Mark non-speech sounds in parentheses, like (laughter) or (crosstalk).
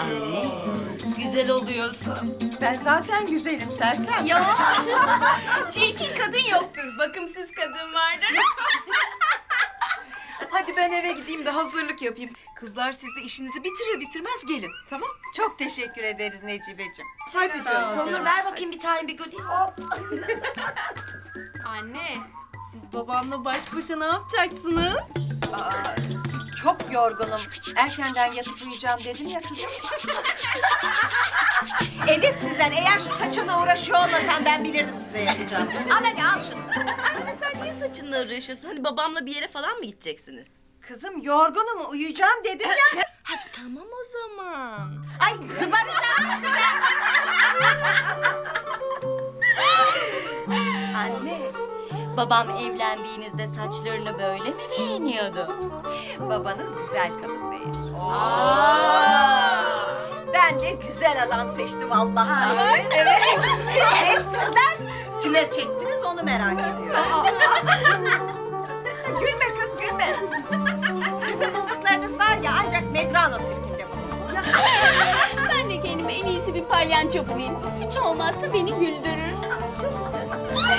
Anne çok güzel oluyorsun. Ben zaten güzelim sersem. Ya Çirkin kadın yoktur. Bakımsız kadın vardır. (laughs) Hadi ben eve gideyim de hazırlık yapayım. Kızlar siz de işinizi bitirir bitirmez gelin. Tamam? Çok teşekkür ederiz Necibeciğim. Hadi canım. Sonur ver bakayım bir tane bir gül. Hop. (laughs) Anne, siz babamla baş başa ne yapacaksınız? Çok yorgunum. Erkenden yatıp uyuyacağım dedim ya kızım. Edepsizler eğer şu saçımla uğraşıyor olmasan ben bilirdim size yapacağım. (laughs) Al hadi al şunu. Anne sen niye saçınla uğraşıyorsun? Hani babamla bir yere falan mı gideceksiniz? Kızım yorgunum uyuyacağım dedim ya. Ha tamam babam evlendiğinizde saçlarını böyle mi beğeniyordu? Babanız güzel kadın değil. Ben de güzel adam seçtim Allah'tan. Evet. Siz hep sizler kime çektiniz onu merak ediyorum. (laughs) gülme kız gülme. Sizin bulduklarınız var ya ancak Medrano sirkinde bulunur. Ben de kendime en iyisi bir palyanço bulayım. Hiç olmazsa beni güldürür. Sus kız.